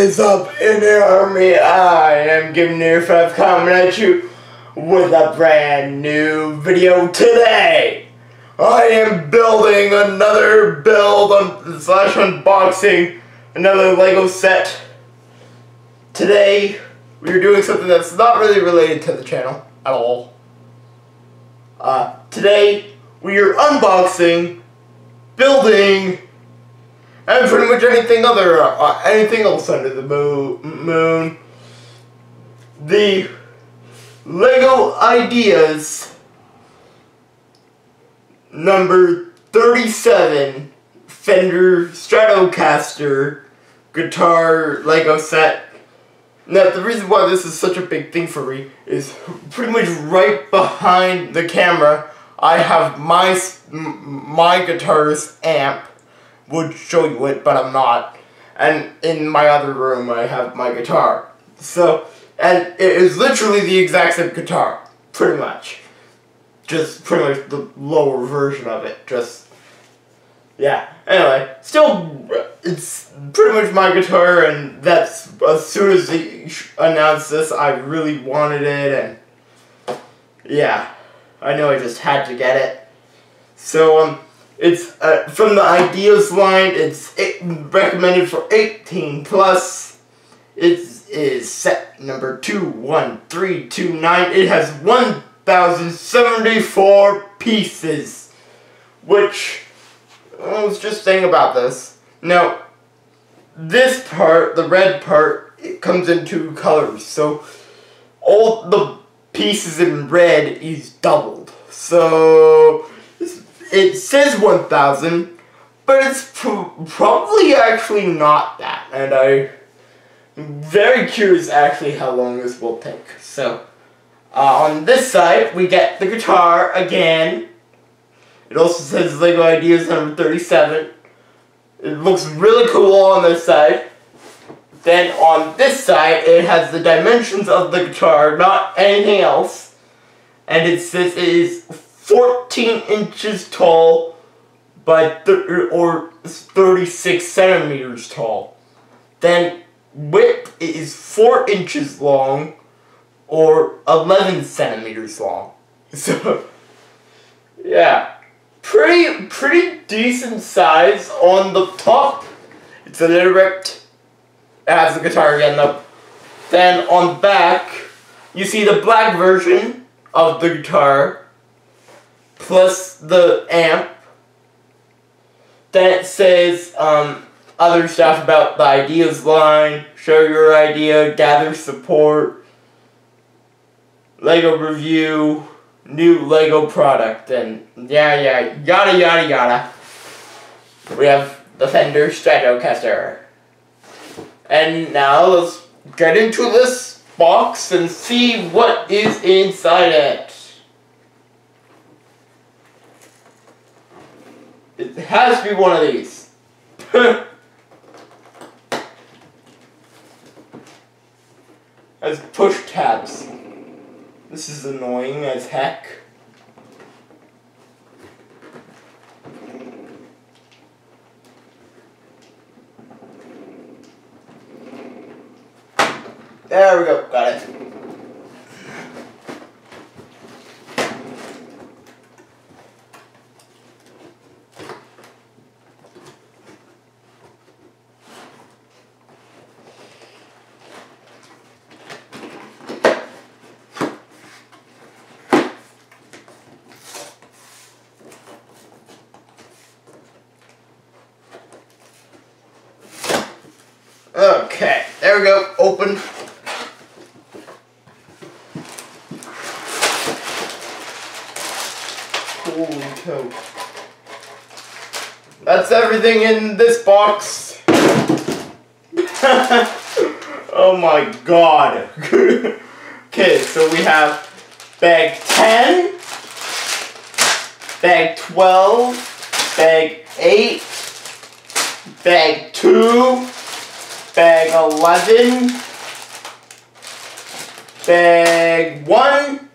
is up in the army? I am giving you 5 coming at you with a brand new video today. I am building another build on slash unboxing another Lego set. Today we are doing something that's not really related to the channel at all. Uh, today we are unboxing, building, and pretty much anything other, uh, anything else under the moon, moon. The Lego Ideas number 37 Fender Stratocaster guitar Lego set. Now, the reason why this is such a big thing for me is pretty much right behind the camera, I have my, my guitar's amp would show you it, but I'm not. And in my other room, I have my guitar. So, and it is literally the exact same guitar, pretty much. Just pretty much the lower version of it. Just, yeah. Anyway, still, it's pretty much my guitar, and that's as soon as they announced this, I really wanted it, and yeah, I know I just had to get it. So, um, it's uh, from the Ideas line. It's eight, recommended for 18 plus. It is set number 21329. It has 1,074 pieces. Which, I was just saying about this. Now, this part, the red part, it comes in two colors. So, all the pieces in red is doubled. So, it says 1,000, but it's pr probably actually not that. And I, am very curious actually how long this will take. So, uh, on this side, we get the guitar again. It also says LEGO Ideas number 37. It looks really cool on this side. Then on this side, it has the dimensions of the guitar, not anything else. And it says it is 14 inches tall by th or 36 centimeters tall. Then width is 4 inches long or 11 centimeters long. So, yeah. Pretty, pretty decent size on the top. It's a little bit, it has the guitar again though. Then on back, you see the black version of the guitar plus the amp. Then it says um, other stuff about the ideas line, show your idea, gather support, Lego review, new Lego product, and yeah, yeah, yada, yada, yada. We have the Fender Stratocaster. And now let's get into this box and see what is inside it. It has to be one of these. as push tabs. This is annoying as heck. There we go, got it. Okay, there we go, open. Holy cow. That's everything in this box. oh my god. okay, so we have bag 10, bag 12, bag 8, bag 2, bag 11, bag 1,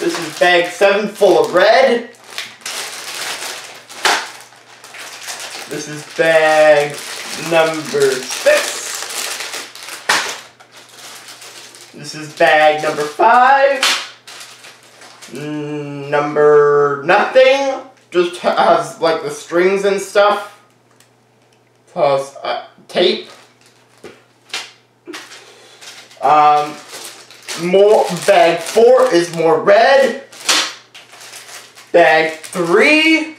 this is bag 7 full of red, this is bag number 6, this is bag number 5, mm, number nothing, just has like the strings and stuff, Plus uh, tape. Um, more bag four is more red. Bag three,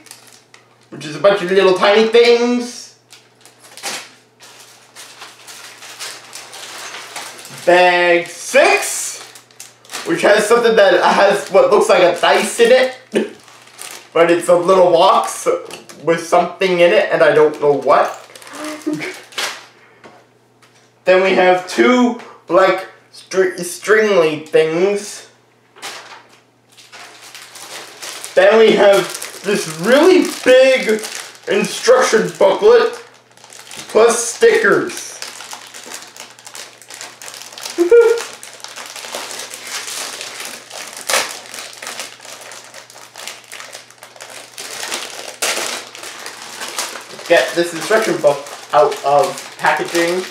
which is a bunch of little tiny things. Bag six, which has something that has what looks like a dice in it, but it's a little box with something in it, and I don't know what. Then we have two like str stringly things. Then we have this really big instruction booklet plus stickers. Get this instruction book out of packaging.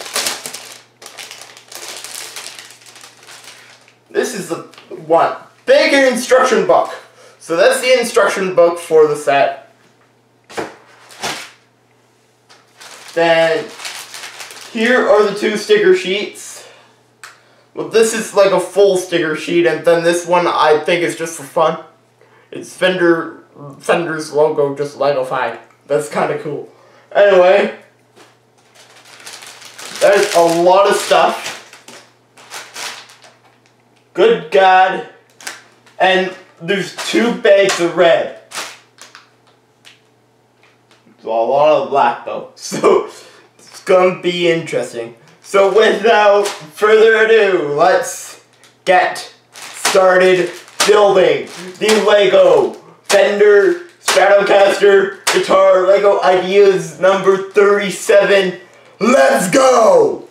This is the one. Big instruction book. So that's the instruction book for the set. Then here are the two sticker sheets. Well, this is like a full sticker sheet, and then this one I think is just for fun. It's Fender Fender's logo just Legofied. That's kind of cool. Anyway, there's a lot of stuff. Good God. And there's two bags of red. So a lot of black though. So it's gonna be interesting. So without further ado, let's get started building the Lego Fender Stratocaster guitar Lego Ideas number 37. Let's go!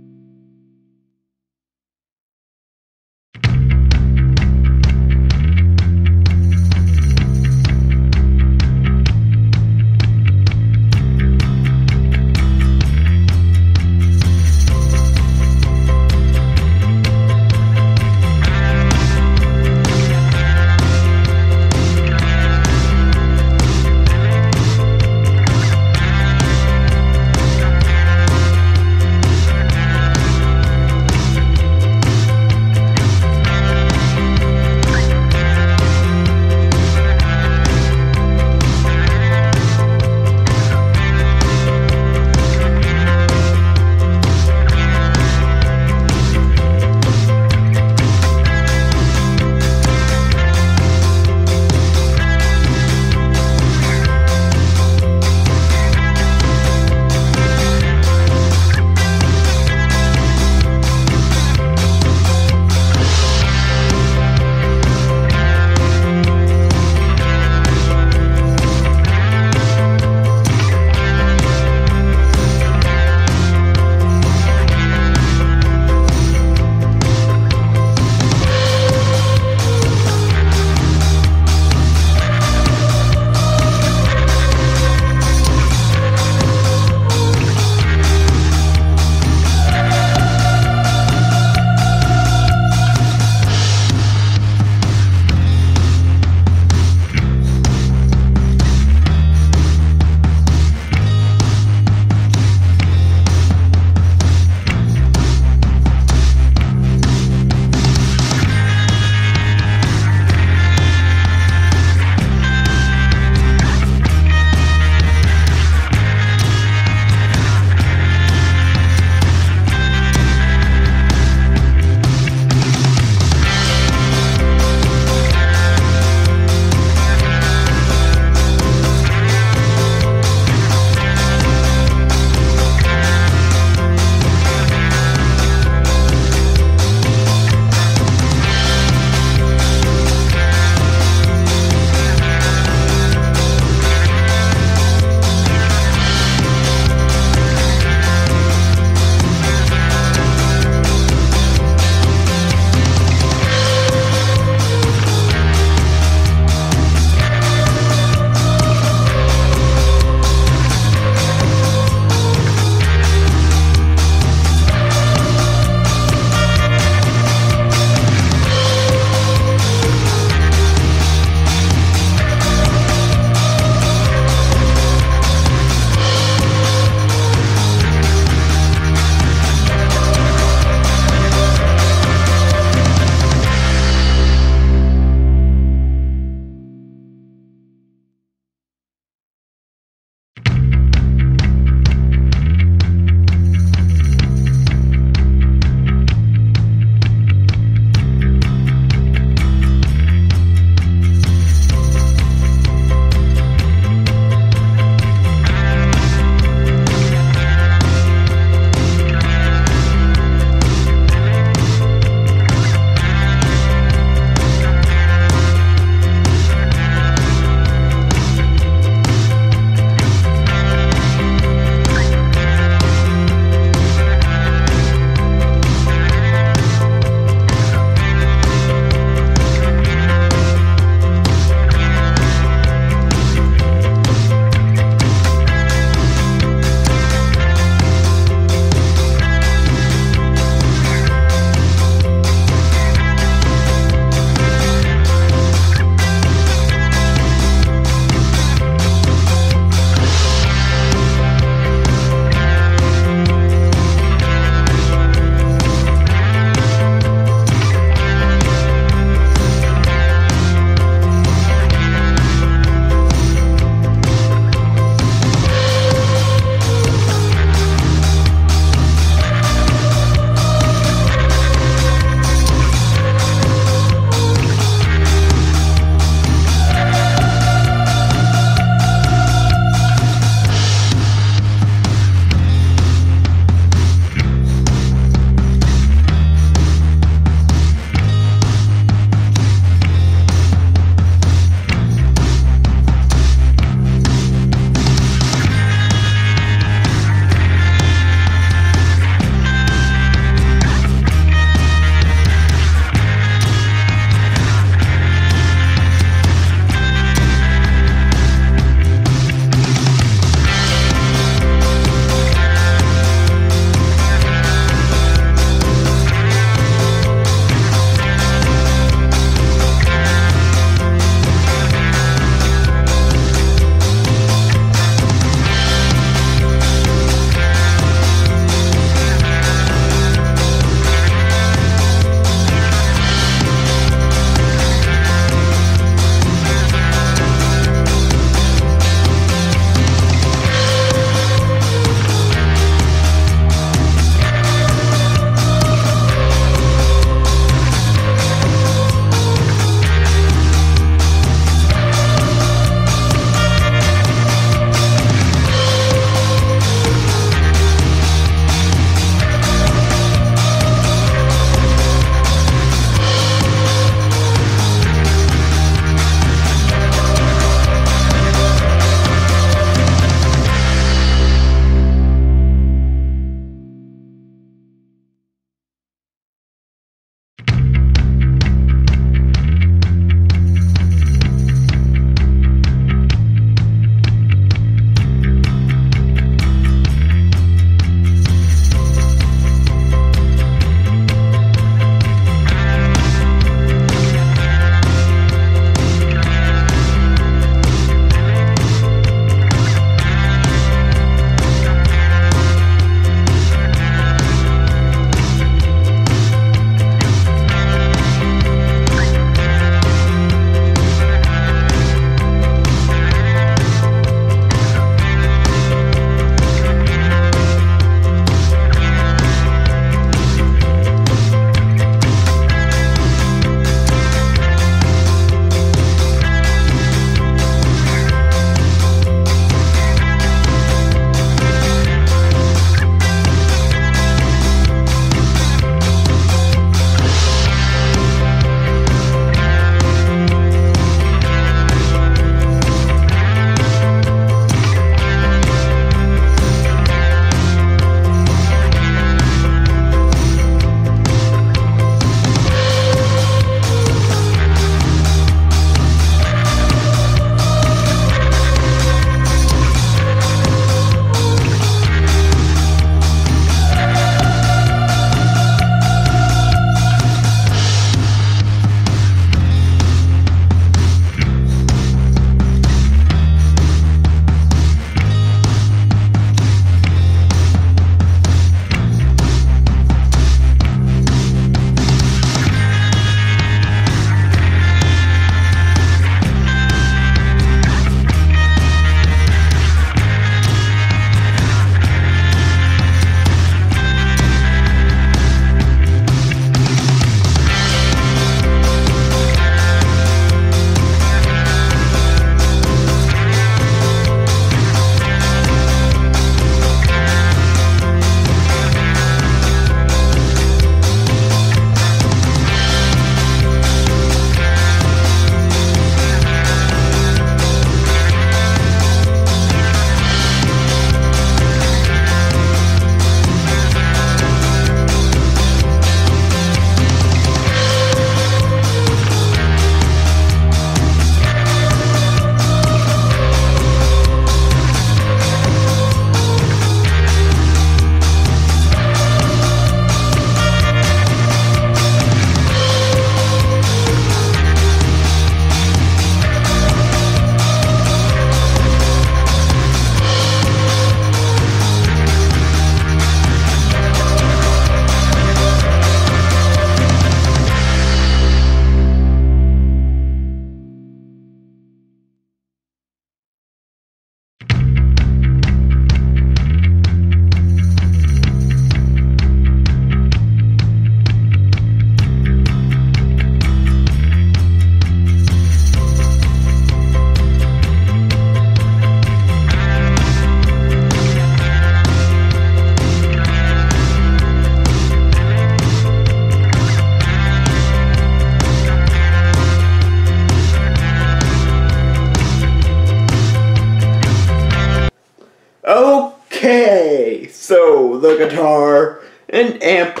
Okay, so the guitar and amp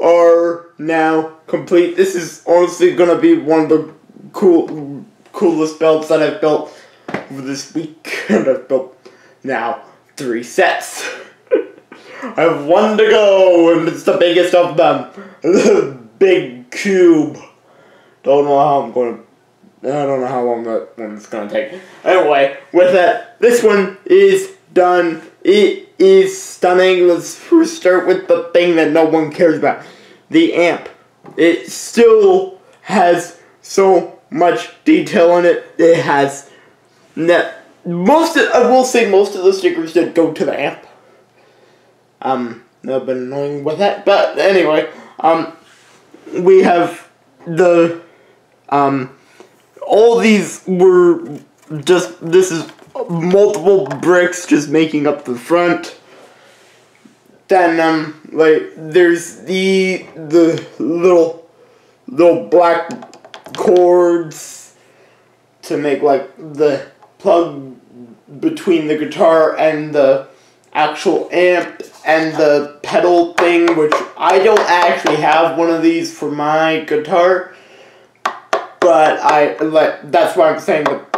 are now complete. This is honestly gonna be one of the cool, coolest belts that I've built this week, and I've built now three sets. I have one to go, and it's the biggest of them. The big cube. Don't know how I'm to I don't know how long that one's gonna take. Anyway, with that, this one is done. It is stunning. Let's first start with the thing that no one cares about. The amp. It still has so much detail in it. It has net most of, I will say most of the stickers did go to the amp. Um, I've been annoying with that, but anyway, um, we have the, um, all these were just, this is multiple bricks just making up the front. Then, um, like, there's the, the little, little black cords to make, like, the plug between the guitar and the actual amp and the pedal thing, which I don't actually have one of these for my guitar, but I like that's why I'm saying the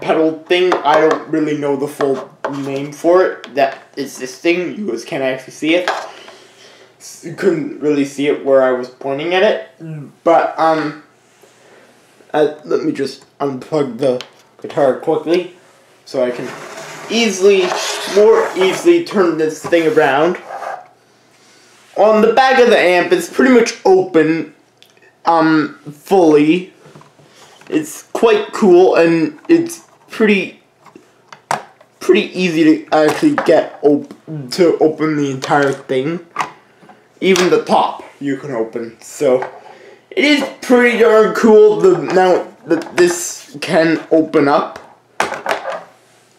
pedal thing. I don't really know the full name for it. That is this thing. You guys can't actually see it. You couldn't really see it where I was pointing at it, but um, uh, let me just unplug the guitar quickly so I can easily, more easily turn this thing around. On the back of the amp, it's pretty much open, um, fully. It's quite cool, and it's pretty, pretty easy to actually get op to open the entire thing. Even the top you can open, so it is pretty darn cool the amount that this can open up.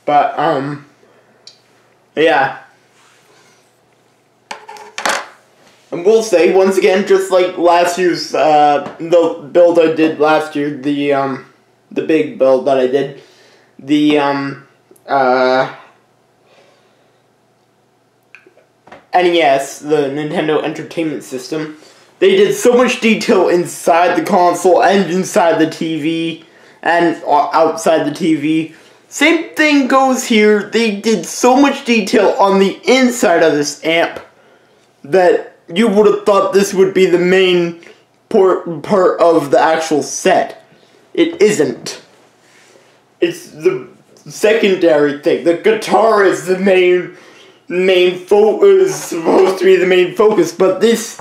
But, um, yeah. And we'll say, once again, just like last year's, uh, the build I did last year, the, um, the big build that I did, the, um, uh, NES, the Nintendo Entertainment System, they did so much detail inside the console and inside the TV and outside the TV. Same thing goes here. They did so much detail on the inside of this amp that you would have thought this would be the main part, part of the actual set. It isn't. It's the secondary thing. The guitar is the main main focus supposed to be the main focus, but this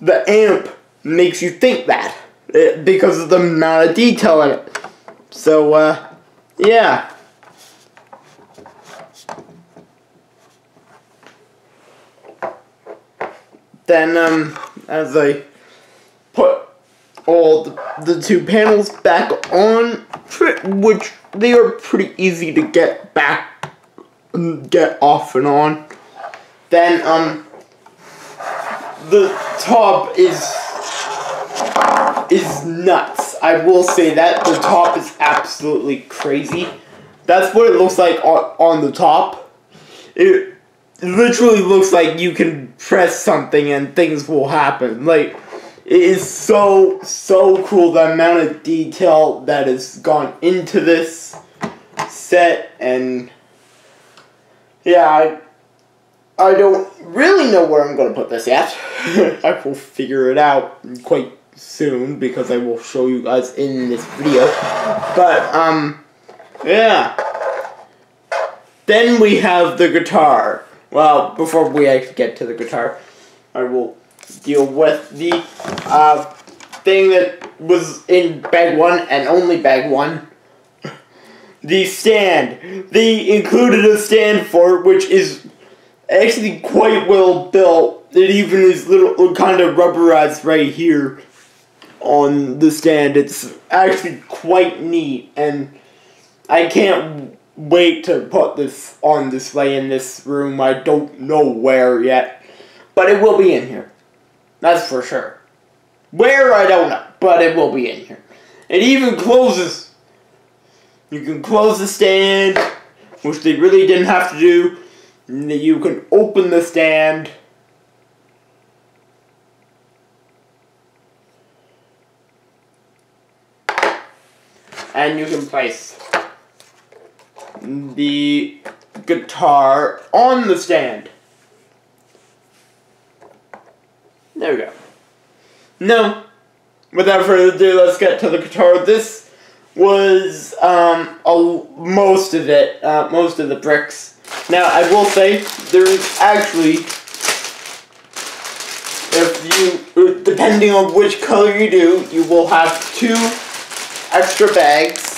the amp makes you think that it, eh, because of the amount of detail in it. So, uh, yeah. Then, um, as I put all the, the two panels back on, which they are pretty easy to get back, get off and on, then, um, the top is is nuts. I will say that the top is absolutely crazy. That's what it looks like on, on the top. It literally looks like you can press something and things will happen. Like it is so so cool the amount of detail that has gone into this set and yeah, I I don't really know where I'm going to put this yet. I will figure it out quite soon because I will show you guys in this video. But, um, yeah. Then we have the guitar. Well, before we actually get to the guitar, I will deal with the, uh, thing that was in bag one and only bag one. The stand. They included a stand for it, which is actually quite well built. It even is little kind of rubberized right here on the stand. It's actually quite neat, and I can't wait to put this on display in this room. I don't know where yet, but it will be in here. That's for sure. Where, I don't know, but it will be in here. It even closes. You can close the stand, which they really didn't have to do. You can open the stand. And you can place the guitar on the stand. There we go. No, without further ado, let's get to the guitar. This was um, a, most of it, uh, most of the bricks. Now, I will say, there is actually, if you, depending on which color you do, you will have two extra bags.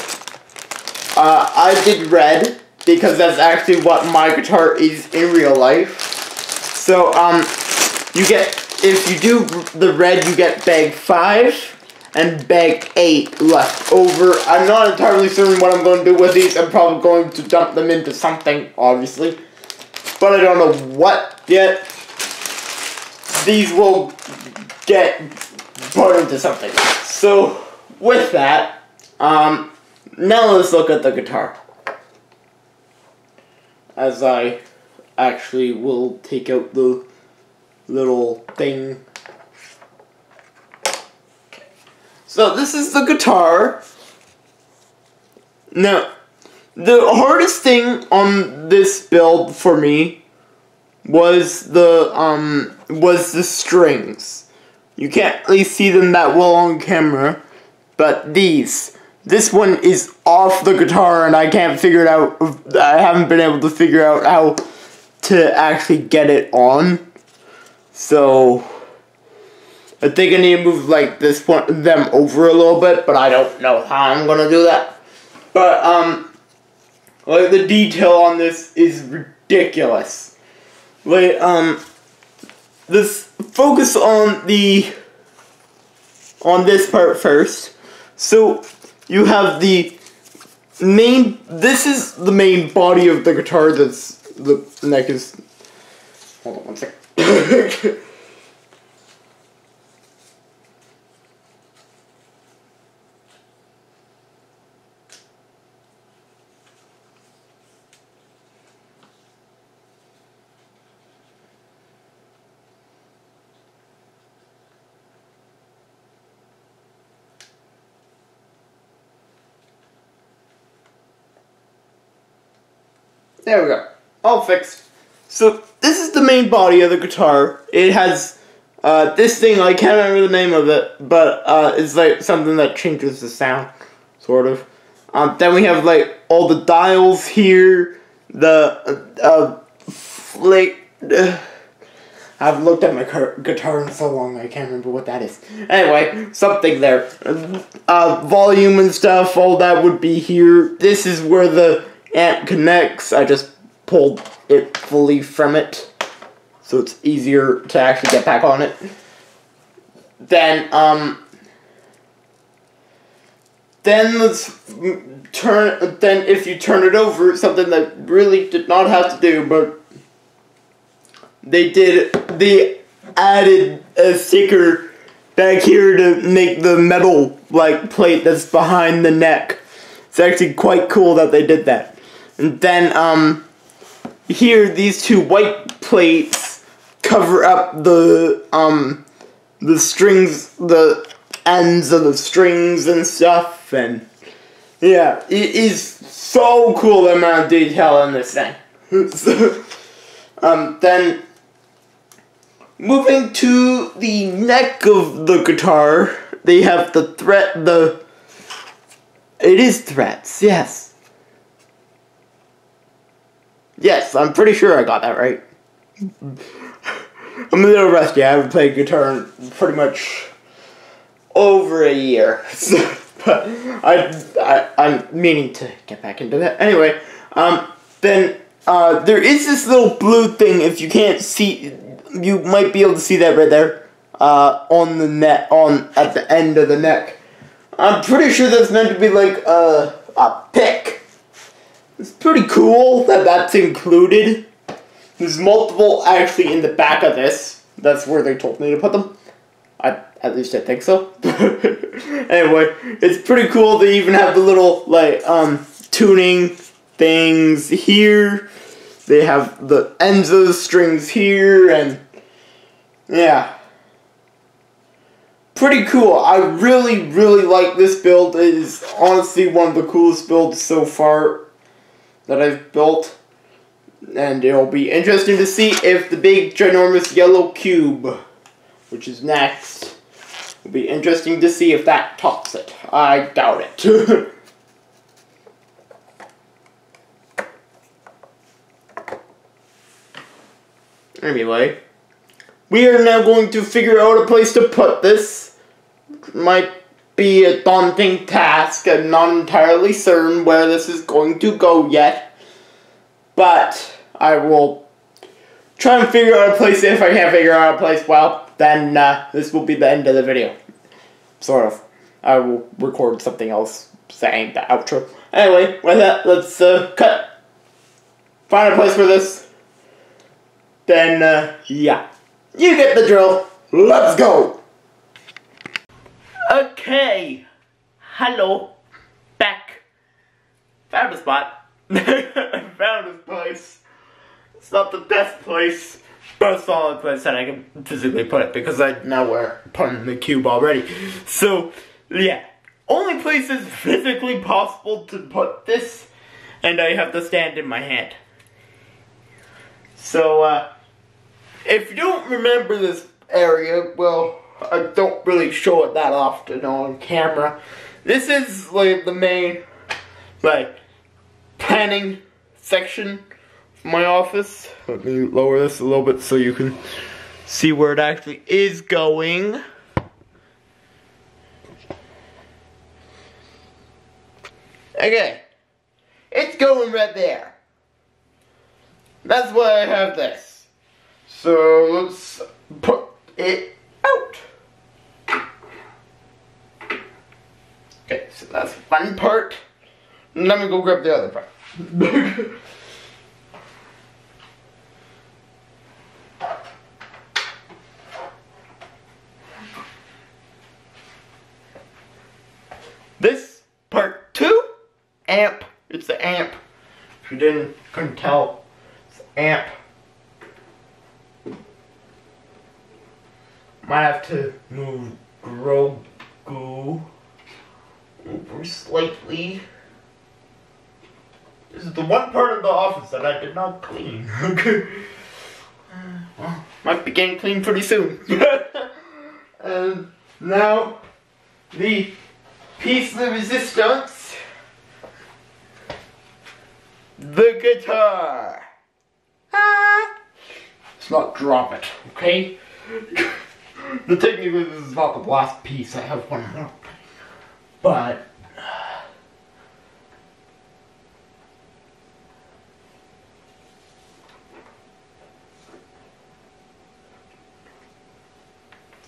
Uh, I did red, because that's actually what my guitar is in real life. So, um, you get, if you do the red, you get bag 5 and bag 8 left over. I'm not entirely certain what I'm going to do with these. I'm probably going to dump them into something, obviously. But I don't know what yet. These will get put into something. So, with that, um, now let's look at the guitar. As I actually will take out the little thing So this is the guitar. Now, the hardest thing on this build for me was the um was the strings. You can't really see them that well on camera, but these. This one is off the guitar and I can't figure it out. I haven't been able to figure out how to actually get it on. So, I think I need to move like this one them over a little bit, but I don't know how I'm gonna do that. But um like the detail on this is ridiculous. Like um this focus on the on this part first. So you have the main this is the main body of the guitar that's the neck is hold on one second. There we go. All fixed. So this is the main body of the guitar. It has uh, this thing. I can't remember the name of it, but uh, it's like something that changes the sound, sort of. Um, then we have like all the dials here. The uh, like. Uh, I've looked at my guitar in so long I can't remember what that is. Anyway, something there. Uh, volume and stuff, all that would be here. This is where the amp connects. I just pulled it fully from it. So it's easier to actually get back on it. Then, um... Then let's turn, then if you turn it over, something that really did not have to do, but they did, they added a sticker back here to make the metal, like, plate that's behind the neck. It's actually quite cool that they did that. And then, um, here, these two white plates cover up the, um, the strings, the ends of the strings and stuff, and, yeah, it is so cool the amount of detail in this thing. so, um, then, moving to the neck of the guitar, they have the fret, the, it is frets, yes Yes, I'm pretty sure I got that right. I'm a little rusty. I haven't played guitar in pretty much over a year. So, but I, I, I'm meaning to get back into that. Anyway, um, then uh, there is this little blue thing. If you can't see, you might be able to see that right there uh, on the net, on at the end of the neck. I'm pretty sure that's meant to be like a, a pick it's pretty cool that that's included. There's multiple actually in the back of this. That's where they told me to put them. I, at least I think so. anyway, it's pretty cool. They even have the little like um tuning things here. they have the ends of the strings here and yeah. Pretty cool. I really, really like this build. It is honestly one of the coolest builds so far that I've built. And it'll be interesting to see if the big, ginormous yellow cube, which is next, will be interesting to see if that tops it. I doubt it. anyway, we are now going to figure out a place to put this. Might be a daunting task. I'm not entirely certain where this is going to go yet. But I will try and figure out a place. If I can't figure out a place, well, then uh, this will be the end of the video. Sort of. I will record something else saying the outro. Anyway, with that, let's uh, cut. Find a place for this. Then, uh, yeah. You get the drill. Let's go! Okay. Hello. Back. Found a spot. I found a place. It's not the best place, but it's the place that I can physically put it because I now where putting the cube already. So, yeah. Only place is physically possible to put this, and I have the stand in my hand. So, uh, if you don't remember this area, well, I don't really show it that often on camera. This is like the main, like, planning section of my office. Let me lower this a little bit so you can see where it actually is going. Okay. It's going right there. That's why I have this. So let's put it out. Okay, so that's one part. Let me go grab the other part. this part two amp. It's the amp. If you didn't couldn't tell, it's amp. Might have to move Grogu over slightly. This is the one part of the office that I did not clean. well, might be getting clean pretty soon. and now the piece of resistance. The guitar. Ah. Let's not drop it, okay? the technically this is not the last piece. I have one more. But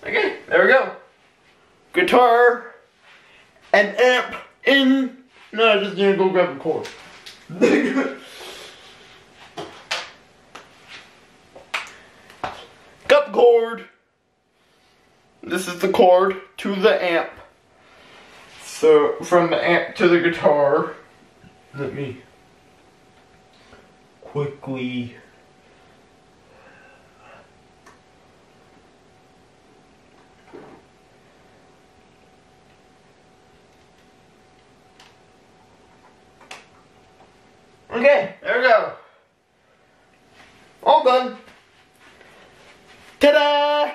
Okay, there we go. Guitar and amp in. No, I just need to go grab a cord. The cord. This is the cord to the amp. So from the amp to the guitar, let me quickly Okay, there we go. All done. Ta-da!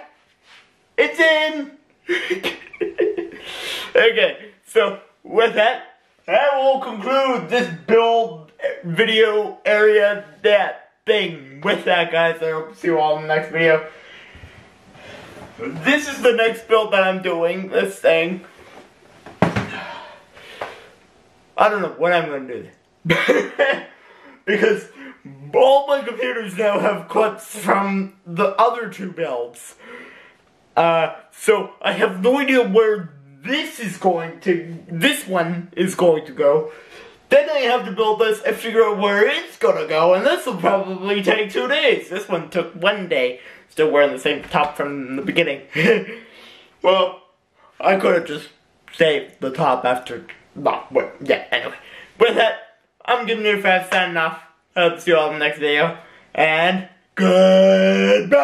It's in! okay, so with that, I will conclude this build video area, that thing. With that, guys, I hope to see you all in the next video. This is the next build that I'm doing, this thing. I don't know what I'm gonna do. because all my computers now have clips from the other two builds. Uh, so I have no idea where this is going to, this one is going to go. Then I have to build this and figure out where it's gonna go, and this will probably take two days. This one took one day, still wearing the same top from the beginning. well, I could have just saved the top after, not, well, yeah, anyway. With that, I'm giving you a fast sign off. I hope to see you all in the next video. And goodbye!